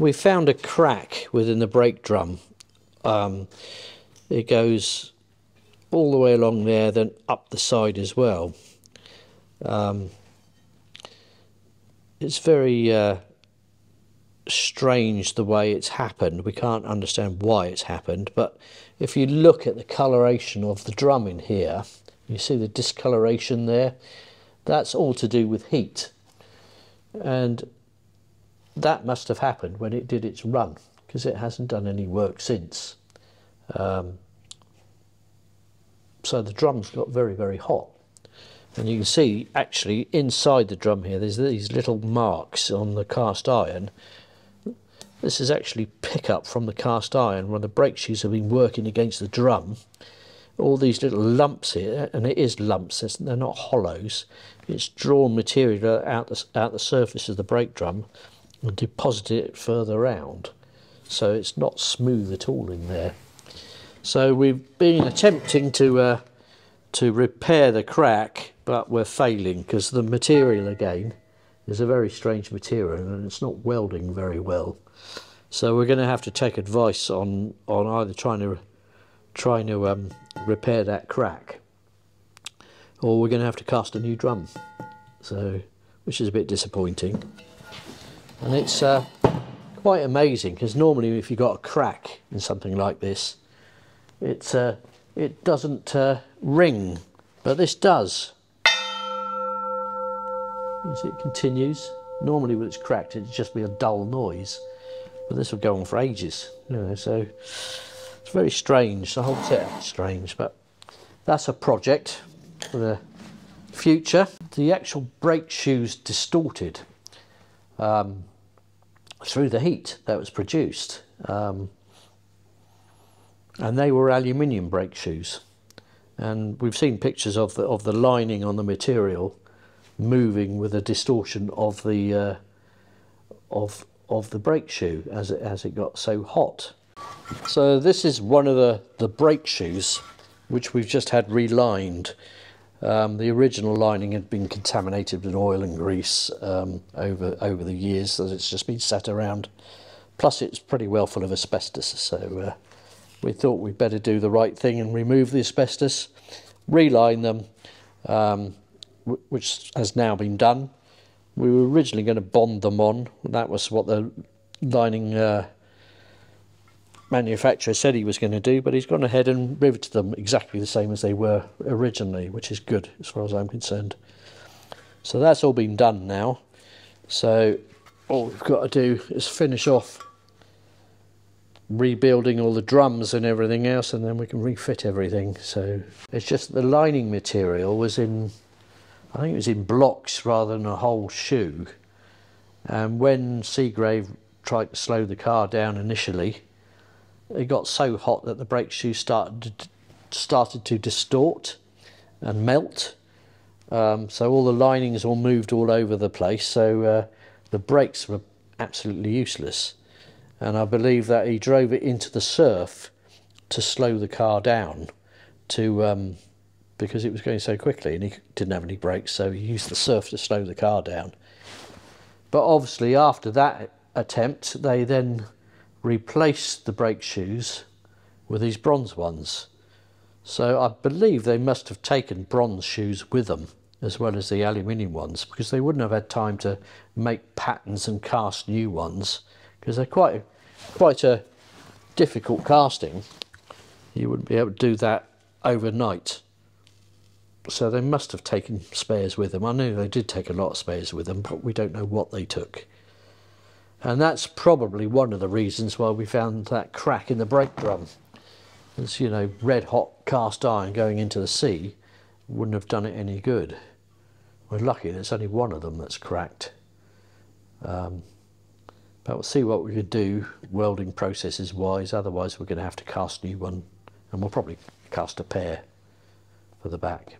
we found a crack within the brake drum. Um, it goes all the way along there, then up the side as well. Um, it's very uh, strange the way it's happened. We can't understand why it's happened, but if you look at the coloration of the drum in here, you see the discoloration there. That's all to do with heat, and that must have happened when it did its run because it hasn't done any work since. Um, so the drums got very, very hot. And you can see actually inside the drum here, there's these little marks on the cast iron. This is actually pickup from the cast iron when the brake shoes have been working against the drum. All these little lumps here, and it is lumps, they're not hollows. It's drawn material out the, out the surface of the brake drum and deposited it further round. So it's not smooth at all in there. So we've been attempting to uh, to repair the crack, but we're failing because the material again is a very strange material and it's not welding very well. So we're going to have to take advice on on either trying to trying to um, repair that crack, or we're going to have to cast a new drum. So, which is a bit disappointing, and it's uh, quite amazing because normally if you've got a crack in something like this it, uh, it doesn't uh, ring, but this does. As it continues, normally when it's cracked it'd just be a dull noise, but this will go on for ages, you know, so it's very strange, the whole is strange, but that's a project for the future. The actual brake shoes distorted um, through the heat that was produced. Um, and they were aluminium brake shoes. And we've seen pictures of the of the lining on the material moving with a distortion of the uh, of of the brake shoe as it as it got so hot. So this is one of the the brake shoes which we've just had relined. Um, the original lining had been contaminated with oil and grease um, over over the years, so it's just been sat around. Plus, it's pretty well full of asbestos, so uh, we thought we'd better do the right thing and remove the asbestos, reline them, um, which has now been done. We were originally going to bond them on. That was what the lining uh, manufacturer said he was going to do, but he's gone ahead and riveted them exactly the same as they were originally, which is good as far as I'm concerned. So that's all been done now. So all we've got to do is finish off rebuilding all the drums and everything else and then we can refit everything so it's just the lining material was in I think it was in blocks rather than a whole shoe and when Segrave tried to slow the car down initially it got so hot that the brake shoe started started to distort and melt. Um, so all the linings all moved all over the place. So uh, the brakes were absolutely useless. And I believe that he drove it into the surf to slow the car down to um, because it was going so quickly and he didn't have any brakes so he used the surf to slow the car down. But obviously after that attempt they then replaced the brake shoes with these bronze ones so I believe they must have taken bronze shoes with them as well as the aluminium ones because they wouldn't have had time to make patterns and cast new ones because they're quite quite a difficult casting. You wouldn't be able to do that overnight. So they must have taken spares with them. I know they did take a lot of spares with them, but we don't know what they took. And that's probably one of the reasons why we found that crack in the brake drum. It's, you know, red hot cast iron going into the sea wouldn't have done it any good. We're lucky there's only one of them that's cracked. Um, but we'll see what we could do welding processes wise. Otherwise, we're going to have to cast a new one, and we'll probably cast a pair for the back.